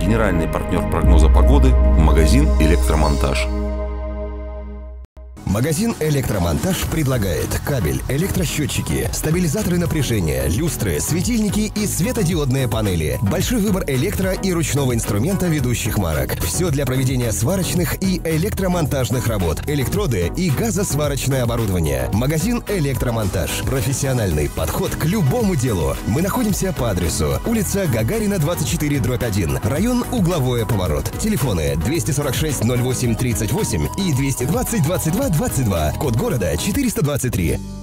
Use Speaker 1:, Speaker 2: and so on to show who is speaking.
Speaker 1: генеральный партнер прогноза погоды, магазин «Электромонтаж».
Speaker 2: Магазин «Электромонтаж» предлагает кабель, электросчетчики, стабилизаторы напряжения, люстры, светильники и светодиодные панели. Большой выбор электро- и ручного инструмента ведущих марок. Все для проведения сварочных и электромонтажных работ, электроды и газосварочное оборудование. Магазин «Электромонтаж». Профессиональный подход к любому делу. Мы находимся по адресу улица Гагарина, 24, дробь 1, район Угловое поворот. Телефоны 246 08 38 и 220 22 22. Код города 423.